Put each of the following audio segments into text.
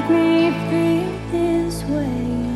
make me feel this way.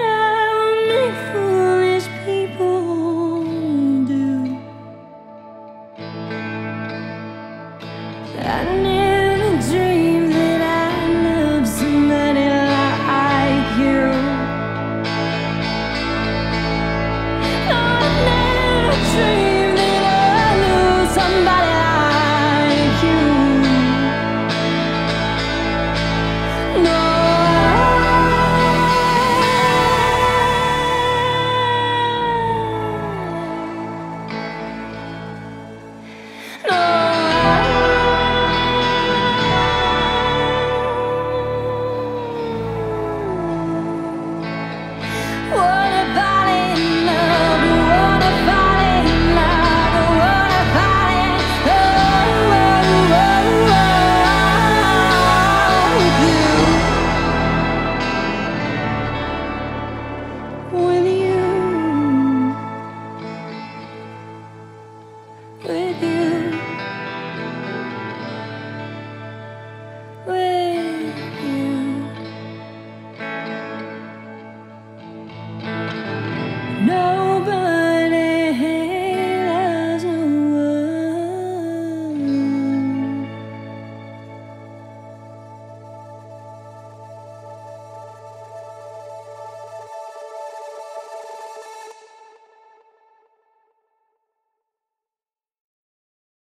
No.